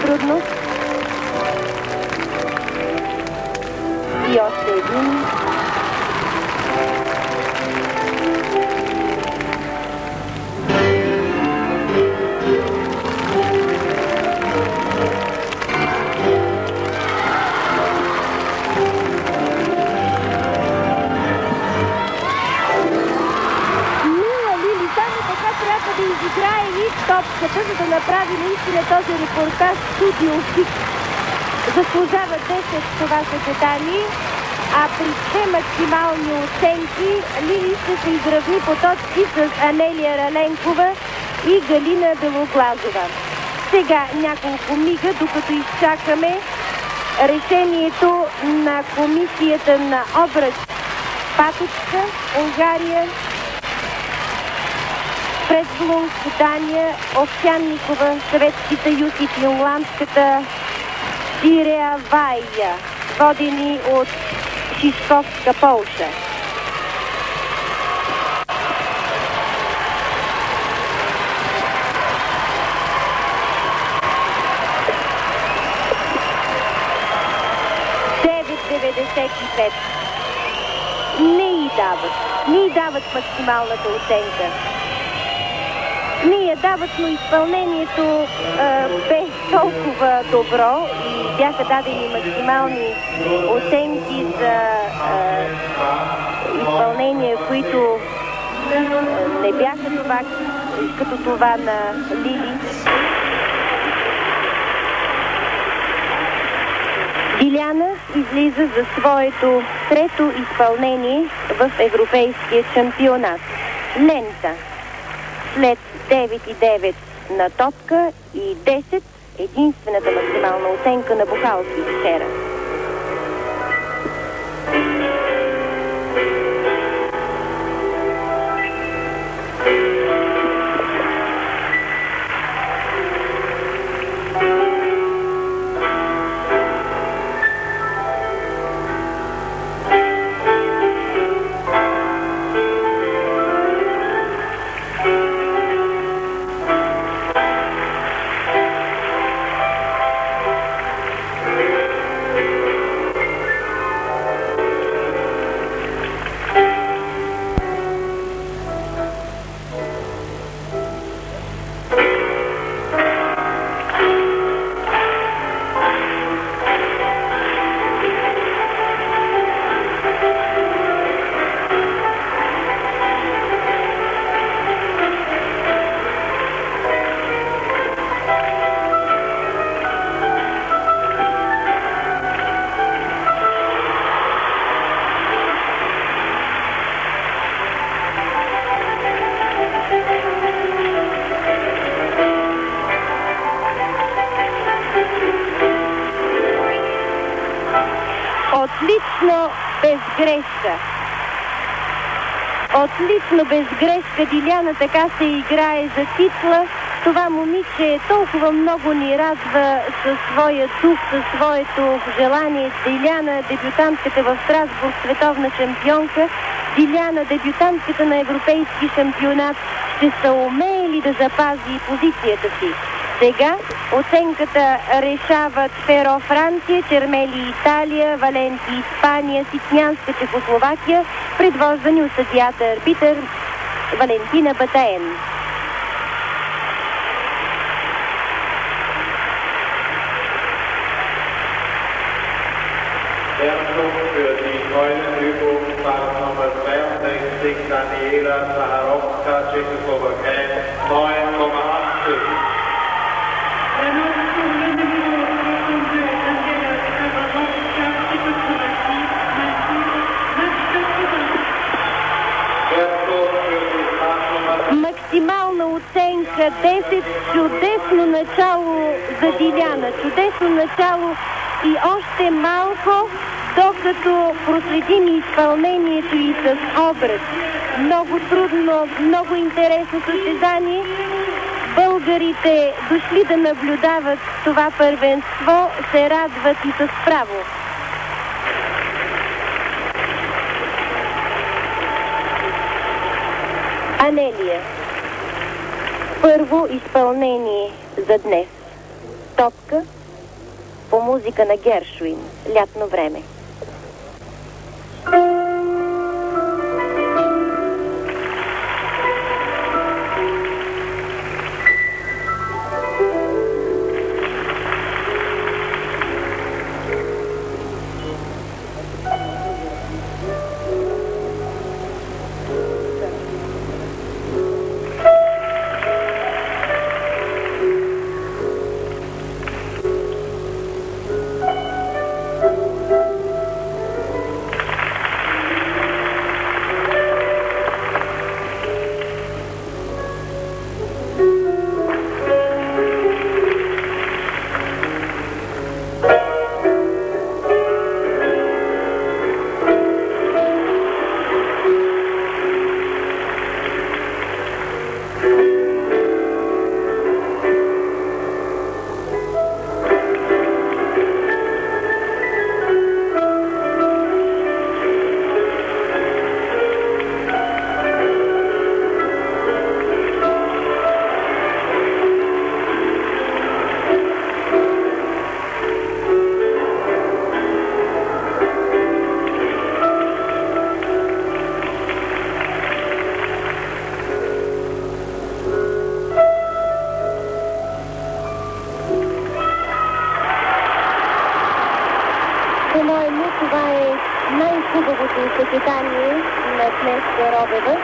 трудно. Това съчетание, а при все максимални оценки Лили ще се изравни по точки с Анелия Раленкова и Галина Белоглазова. Сега няколко мига, докато изчакаме решението на комисията на образ Паточка, Унгария, Предблунг, Дания, Овсянникова, Съветски съюз и финландската Сирея Вайя, водени от Шишковска Полша. Не и дават. Не и дават максималната оценка. Не я дават, но изпълнението а, бе толкова добро и бяха дадени максимални оценки за а, изпълнения, които не бяха това, като това на Лили. Диляна излиза за своето трето изпълнение в Европейския шампионат. Лента. След 9,9 на топка и 10 единствената максимална оценка на Бухалски вчера. Отлично без грешка. Отлично без грешка Диляна така се играе за титла. Това момиче толкова много ни радва със своя дух, със своето желание. Диляна, дебютантката в Страсбург, световна шампионка. Диляна, дебютантката на европейски шампионат, ще се умее ли да запази позицията си? Сега оценката решават Феро Франция, Чермели Италия, Валенти Испания, Ситнянска Чехословакия, предвождани от съдията арбитър Валентина Батаен. Werbung für die neue Übung Fahrt Nummer 62 Daniela Saharovka, Tschechoslowakei, 9,80. Максимална оценка 10. Чудесно начало за Диляна. Чудесно начало и още малко, докато проследим изпълнението и с образ. Много трудно, много интересно състезание. Българите дошли да наблюдават това първенство, се радват и с право. Анелия. Първо изпълнение за днес. Топка по музика на Гершуин. Лятно време. Съчетание на Кнеска Робева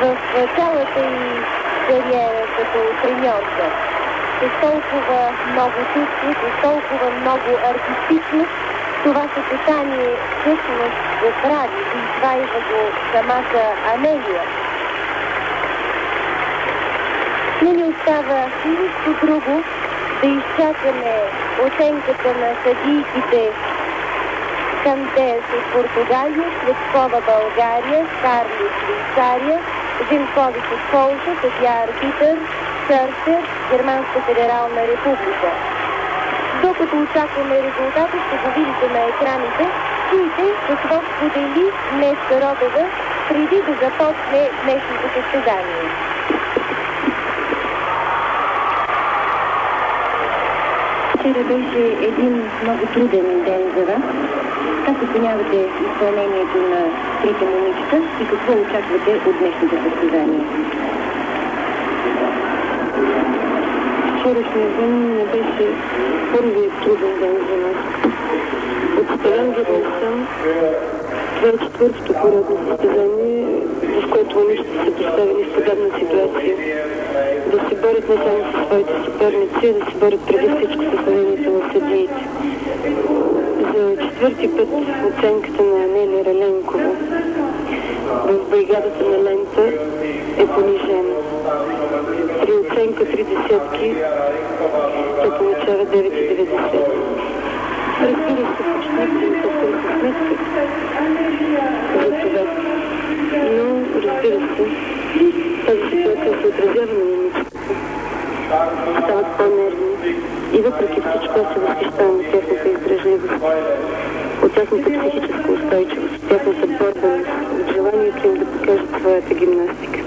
в цялата и кариера като треньорка. С толкова много чувство, с толкова много артистичност, това съчетание всъщност го прави и извайва го самата Амелия. Не ни остава нищо друго да изчакаме оценката на съдийките Кандес от Португалия, Светкова България, Карли Швейцария, Зинкович от Полша, съдия арбитър, Сърсер, Германска федерална република. Докато очакваме резултата, ще го видите на екраните. Чуйте какво сподели днес Робева преди да започне днешното състезание. Вчера беше един много труден ден за вас. Как оценявате изпълнението на трите момичета и какво очаквате от днешното състезание? Вчерашният ден не беше първият труден ден за нас. От Стален съм. Това е четвъртото поредно състезание, в което момичета са поставени в подобна ситуация. Да се борят не само с своите съперници, а да се борят преди всичко с мнението на съдиите. За четвърти път оценката на Нели Раленкова в бригадата на лента е понижена. При оценка 3 десетки тя получава 9,90. Разбира се, почти да търси сметка за това. Но, разбира се, тази ситуация се отразява на момичетата. Стават по-нервни. И въпреки всичко се възхищавам от тяхната издръжливост, от тяхната психическа устойчивост, от тяхната борбеност, от желанието им да покажат своята гимнастика.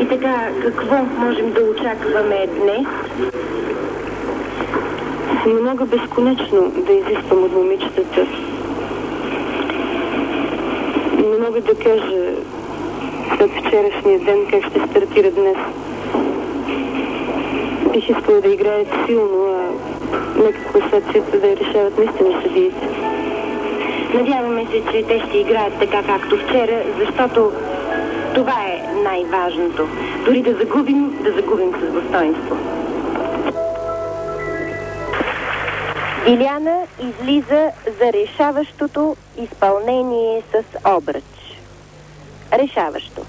И така, какво можем да очакваме днес? Мога безконечно да изисквам от момичетата. Не мога да кажа след вчерашния ден как ще стартира днес. Бих искала да играят силно, а нека класацията да я решават наистина съдиите. Надяваме се, че те ще играят така както вчера, защото това е най-важното. Дори да загубим, да загубим с достоинство. Иляна излиза за решаващото изпълнение с обръч. Решаващо.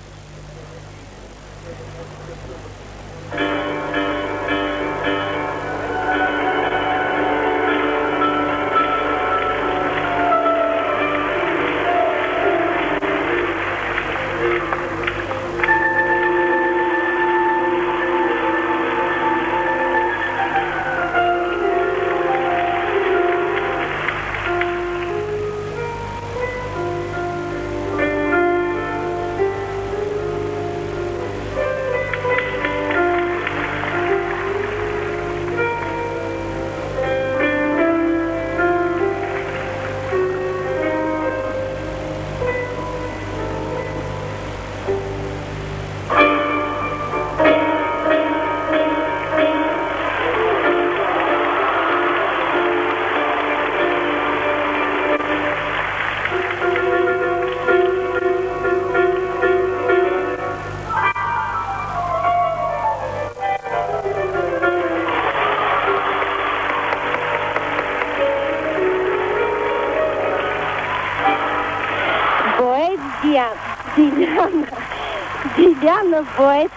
Боец.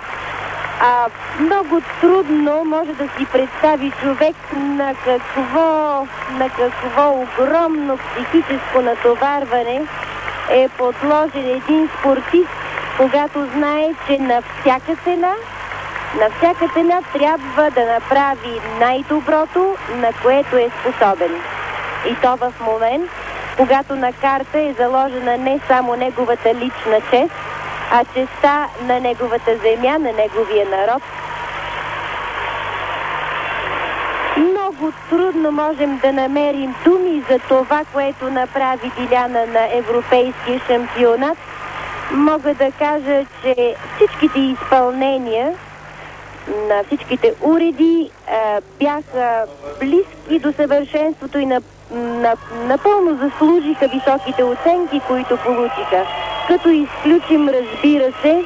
А, много трудно може да си представи човек на какво, на какво огромно психическо натоварване е подложен един спортист, когато знае, че на всяка цена, на всяка цена трябва да направи най-доброто, на което е способен. И то в момент, когато на карта е заложена не само неговата лична чест, а честа на неговата земя, на неговия народ. Много трудно можем да намерим думи за това, което направи Диляна на Европейския шампионат. Мога да кажа, че всичките изпълнения на всичките уреди бяха близки до съвършенството и на, на, напълно заслужиха високите оценки, които получиха. Като изключим, разбира се,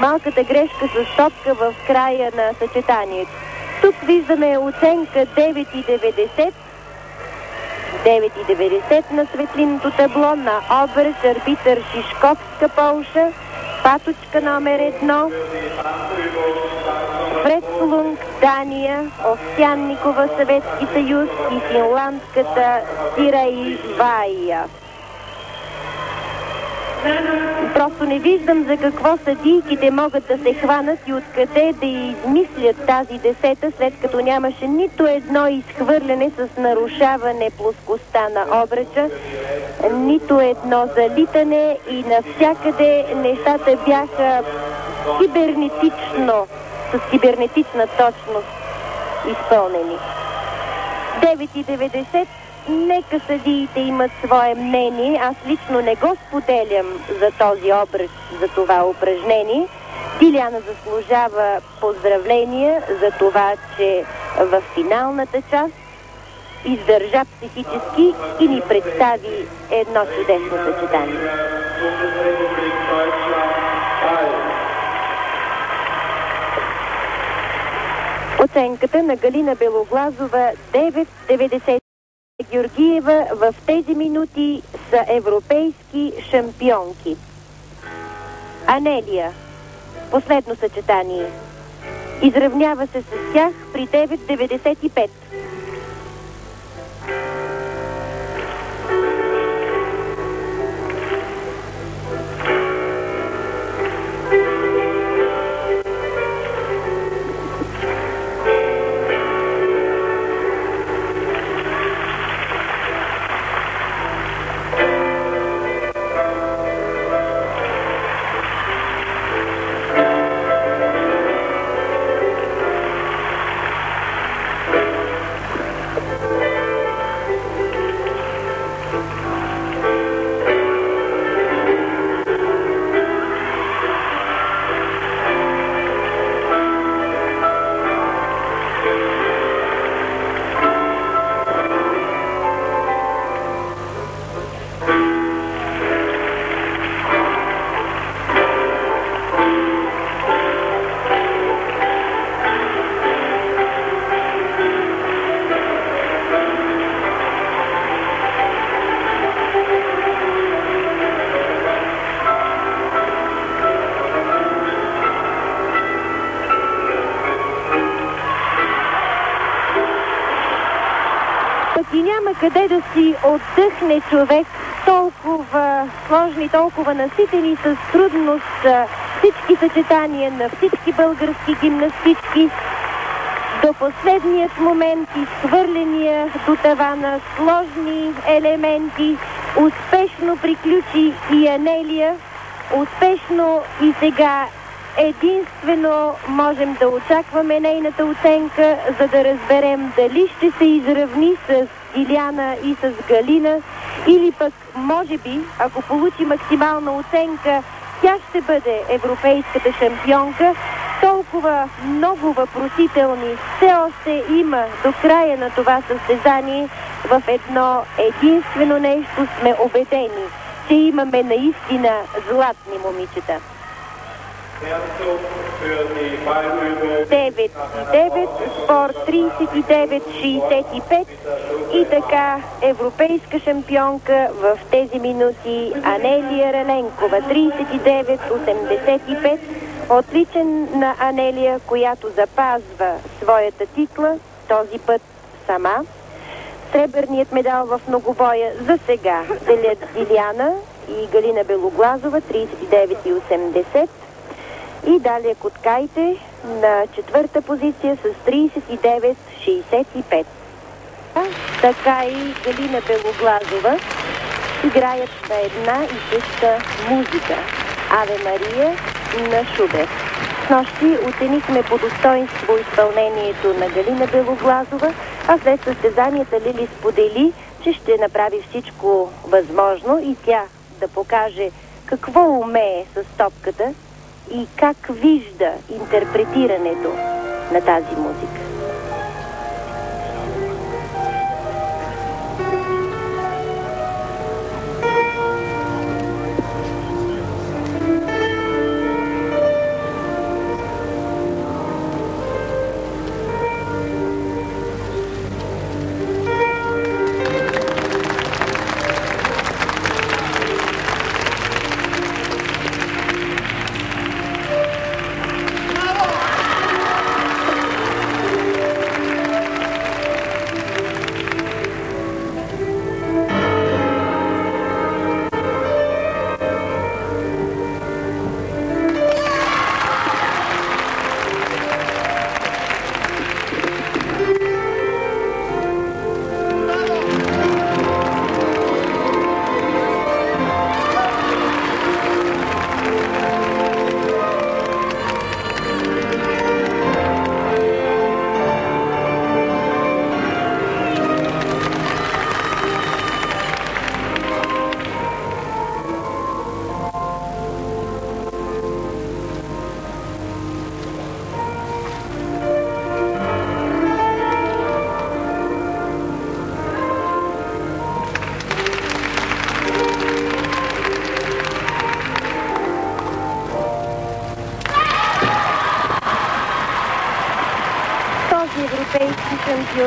малката грешка с топка в края на съчетанието. Тук виждаме оценка 9,90 9,90 на светлиното табло на образ арбитър Шишковска Полша, паточка номер едно, Фред Лунг, Дания, Овсянникова, Съветски съюз и финландската Сираи Вая. Просто не виждам за какво съдийките могат да се хванат и откъде да измислят тази десета, след като нямаше нито едно изхвърляне с нарушаване плоскостта на обръча, нито едно залитане и навсякъде нещата бяха кибернетично, с кибернетична точност изпълнени. 9,90 Нека съдиите имат свое мнение. Аз лично не го споделям за този образ, за това упражнение. Диляна заслужава поздравления за това, че в финалната част издържа психически и ни представи едно чудесно съчетание. Оценката на Галина Белоглазова 9,90. Георгиева в тези минути са европейски шампионки. Анелия. Последно съчетание. Изравнява се с тях при 9,95. Къде да си отдъхне човек толкова сложни, толкова наситени с трудност всички съчетания на всички български гимнастички до последният момент изхвърления до тавана сложни елементи. Успешно приключи и Анелия. Успешно и сега единствено можем да очакваме нейната оценка, за да разберем дали ще се изравни с Иляна и с Галина, или пък, може би, ако получи максимална оценка, тя ще бъде европейската шампионка. Толкова много въпросителни все още има до края на това състезание. В едно единствено нещо сме убедени, че имаме наистина златни момичета. 9 9, спор 39-65 и така европейска шампионка в тези минути Анелия Раленкова 39-85 отличен на Анелия, която запазва своята титла, този път сама. Сребърният медал в многобоя за сега делят Диляна и Галина Белоглазова 39,80 и далее Коткайте на четвърта позиция с 39,65. Така и Галина Белоглазова играят на една и съща музика. Аве Мария на Шубер. С нощи оценихме по достоинство изпълнението на Галина Белоглазова, а след състезанията Лили сподели, че ще направи всичко възможно и тя да покаже какво умее с топката и как вижда интерпретирането на тази музика.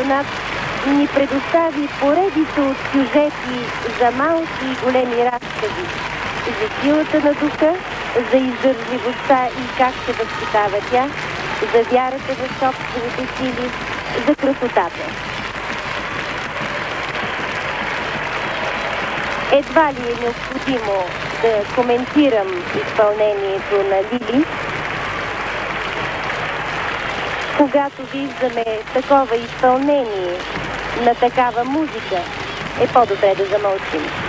Шампионат ни предостави поредица от сюжети за малки и големи разкази, за силата на духа, за издържливостта и как се възпитава тя, за вярата в собствените сили, за красотата. Едва ли е необходимо да коментирам изпълнението на Лили, когато виждаме такова изпълнение на такава музика, е по-добре да замълчим.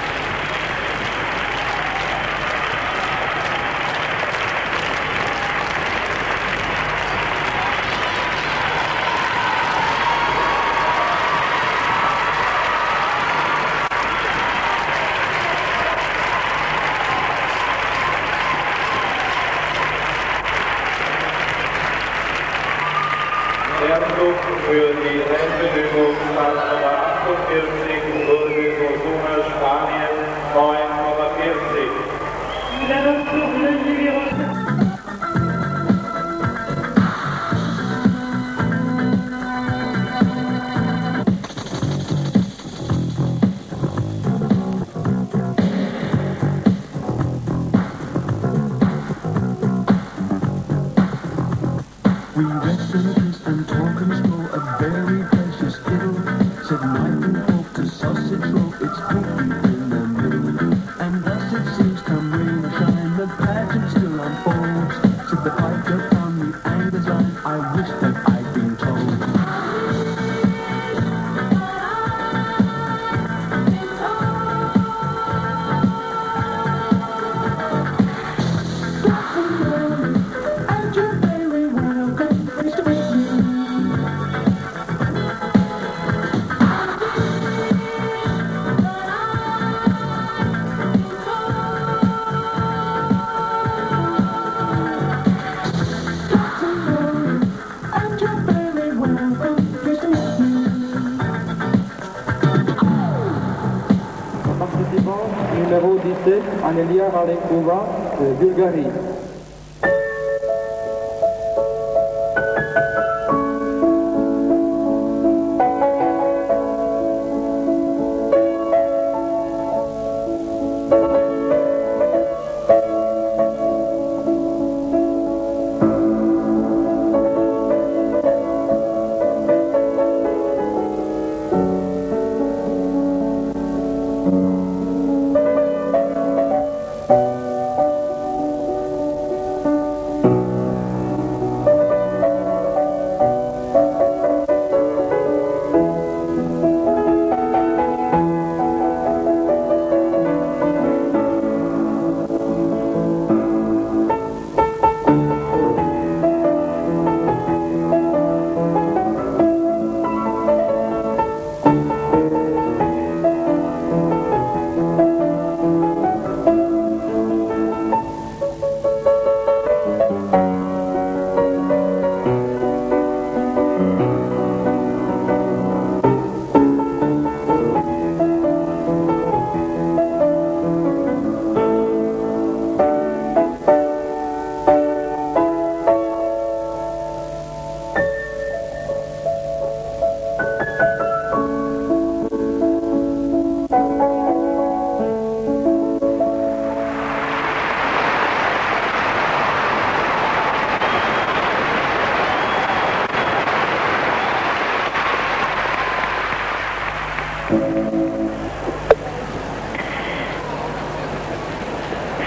Arnavut, Bulgarie.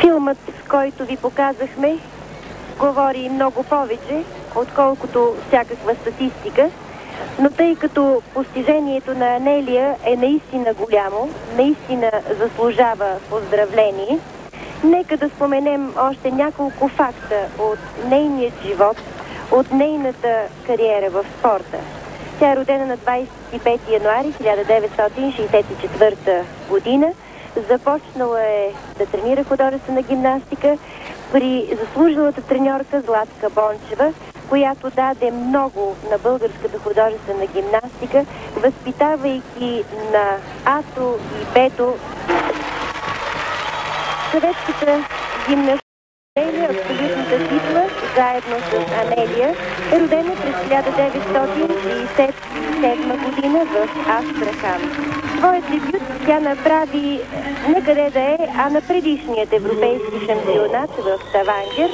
Филмът, който ви показахме, говори много повече, отколкото всякаква статистика, но тъй като постижението на Анелия е наистина голямо, наистина заслужава поздравление, нека да споменем още няколко факта от нейният живот, от нейната кариера в спорта. Тя е родена на 25 януари 1964 година. Започнала е да тренира художествена гимнастика при заслужилата треньорка Златка Бончева, която даде много на българската художествена гимнастика, възпитавайки на Ато и Бето съветската гимнастика. Анелия, абсолютната титла, заедно с Анелия, е родена през 1967 година в Астрахан. Своят дебют тя направи не къде да е, а на предишният европейски шампионат в Ставангер,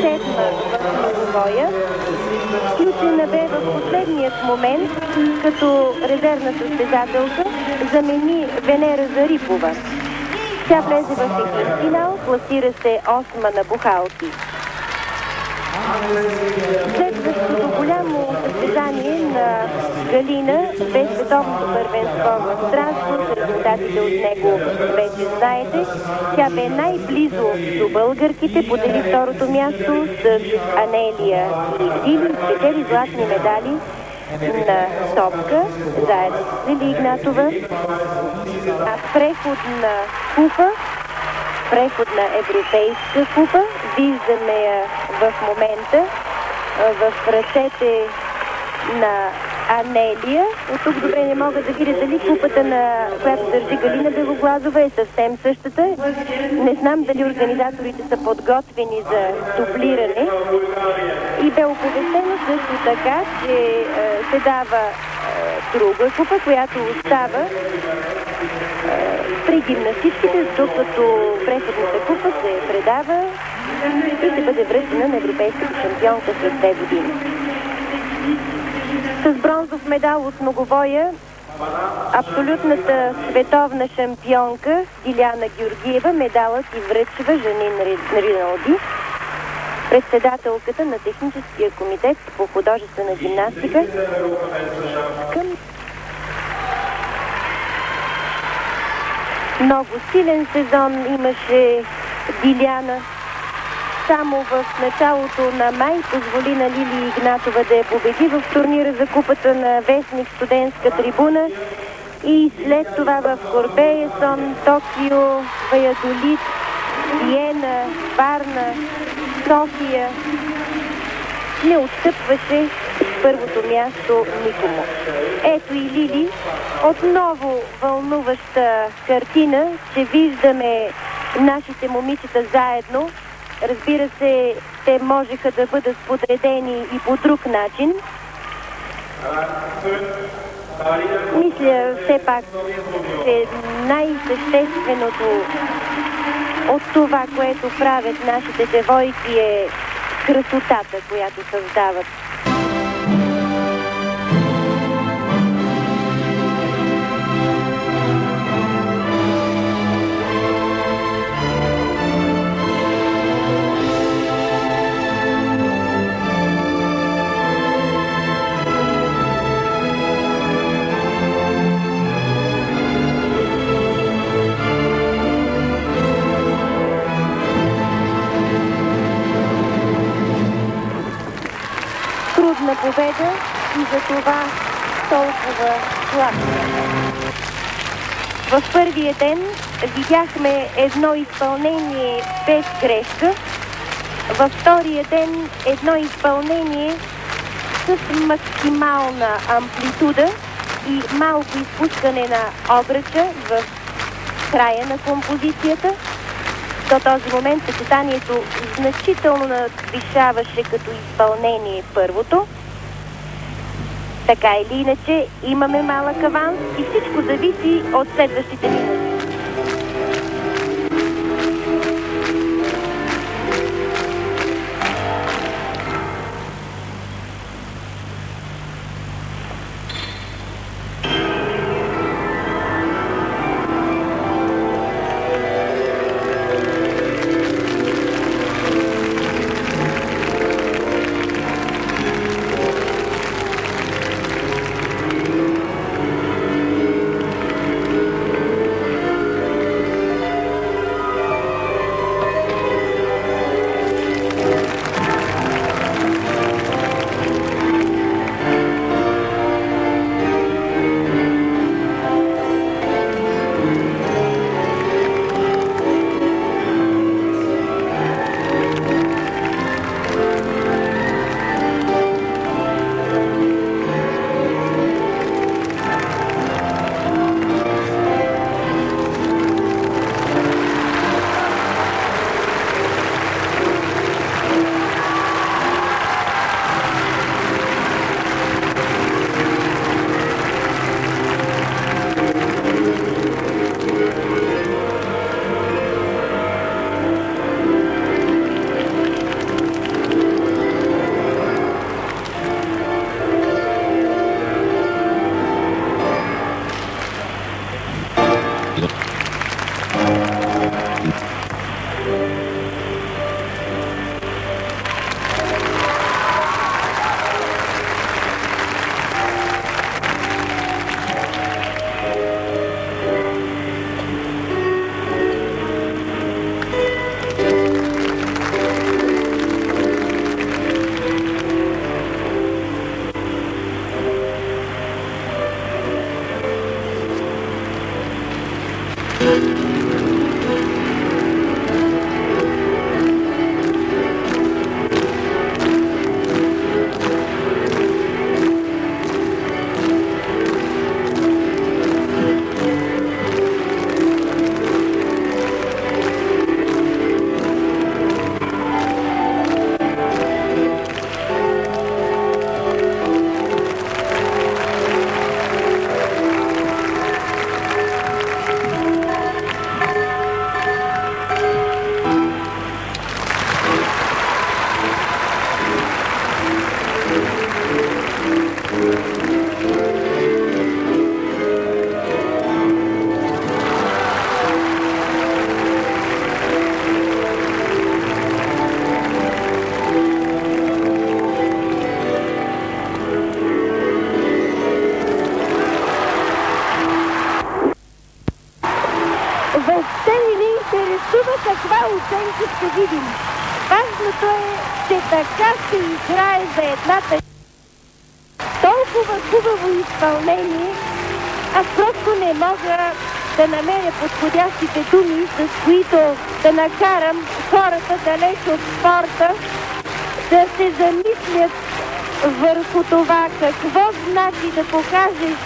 седма в многобоя. Включена бе в последният момент, като резервна състезателка замени Венера Зарипова. Тя влезе в един финал, класира се осма на бухалки. Следващото голямо състезание на Галина бе световното първенство в Страсбург. Резултатите от него вече знаете. Тя бе най-близо до българките, подели второто място с Анелия и Лили, спечели златни медали на топка, заедно с Лили Игнатова. А преходна купа, преходна европейска купа, виждаме я в момента в ръцете на Анелия. От тук добре не мога да видя дали купата, на която държи Галина Белоглазова е съвсем същата. Не знам дали организаторите са подготвени за дублиране. И бе оповестено също така, че е, се дава е, друга купа, която остава при гимнастичките, докато преходната купа се предава и ще бъде връщана на европейската шампионка след две години. С бронзов медал от многобоя абсолютната световна шампионка Диляна Георгиева медалът и връчва Жанин Риналди, председателката на техническия комитет по художествена гимнастика към много силен сезон имаше Диляна. Само в началото на май позволи на Лили Игнатова да я победи в турнира за купата на Вестник студентска трибуна. И след това в Корбеесон, Токио, Ваядолит, Виена, Варна, София. Не отстъпваше първото място никому. Ето и Лили, отново вълнуваща картина, че виждаме нашите момичета заедно Разбира се, те можеха да бъдат подредени и по друг начин. Мисля все пак, че най-същественото от това, което правят нашите девойки е красотата, която създават. Победа и за това толкова сладка. В първия ден видяхме едно изпълнение без грешка. Във втория ден едно изпълнение с максимална амплитуда и малко изпускане на обръча в края на композицията. До този момент съчетанието значително надвишаваше като изпълнение първото. Така или иначе, имаме малък аванс и всичко зависи от следващите минути. Важното е, че така се играе за едната толкова хубаво изпълнение, аз просто не мога да намеря подходящите думи, с които да накарам хората далеч от спорта да се замислят върху това какво значи да покажеш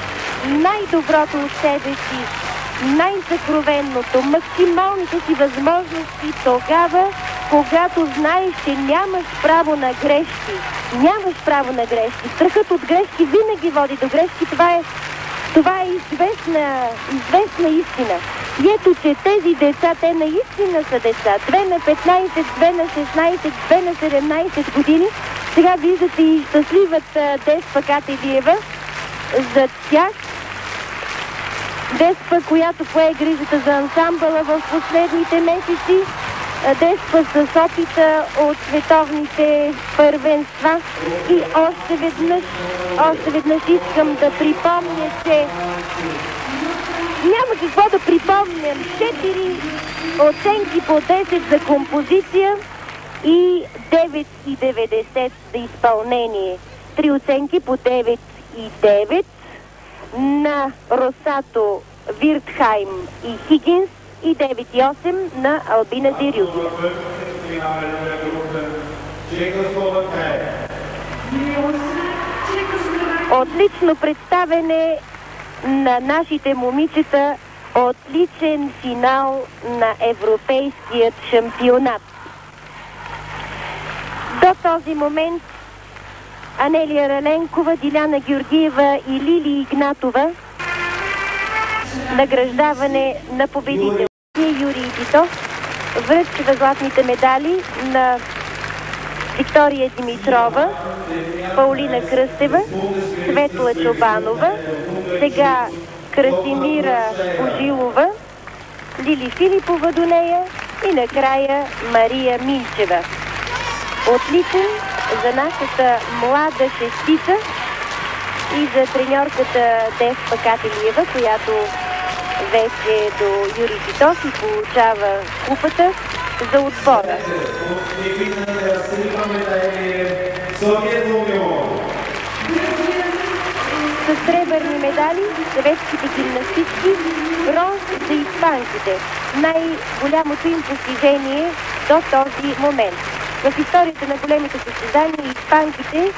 най-доброто от себе си, най-съкровенното, максималните си възможности тогава, когато знаеш, че нямаш право на грешки. Нямаш право на грешки. Страхът от грешки винаги води до грешки. Това е, това е известна, известна истина. И ето, че тези деца, те наистина са деца. Две на 15, две на 16, две на 17 години. Сега виждате и щастливата Деспа Кателиева. За тях Деспа, която пое грижата за ансамбъла в последните месеци. Деспа с опита от световните първенства. И още веднъж, още веднъж искам да припомня, че няма какво да припомням. Четири оценки по 10 за композиция и 9,90 за изпълнение. Три оценки по 9 и 9 на Росато, Виртхайм и Хигинс и 9,8 на Албина Дирюгина. Отлично представене на нашите момичета, отличен финал на Европейският шампионат. До този момент Анелия Раленкова, Диляна Георгиева и Лили Игнатова награждаване на победител. Юрий Титов връчва златните медали на Виктория Димитрова, Паулина Кръстева, Светла Чобанова, сега Красимира Божилова, Лили Филипова до нея и накрая Мария Минчева. Отличен за нашата млада шестица и за треньорката Деспа Кателиева, която вече е до Юрий Титов и получава купата за отбора. С сребърни медали съветските гимнастички, бронз за испанците. Най-голямото им постижение до този момент. В историята на големите състезания испанците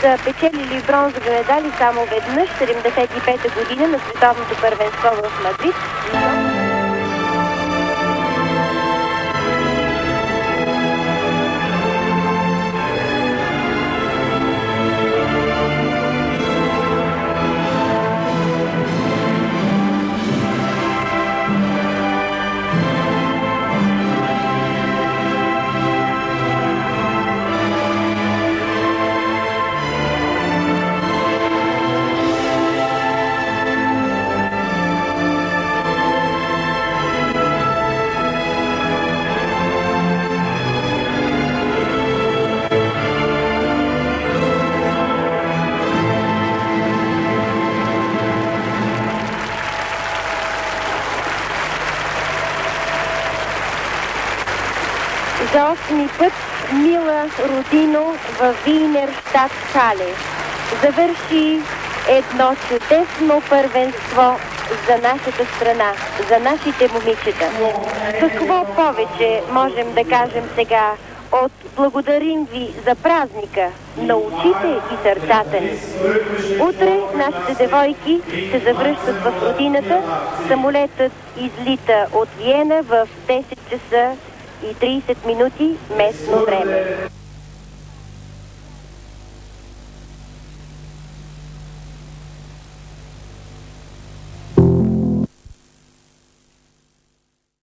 са печелили бронзови медали само веднъж, 75-та година на световното първенство в Мадрид. Родино в Винер, щат Хале. Завърши едно чудесно първенство за нашата страна, за нашите момичета. Какво повече можем да кажем сега от благодарим ви за празника на очите и сърцата ни. Утре нашите девойки се завръщат в родината. Самолетът излита от Виена в 10 часа и 30 минути местно време.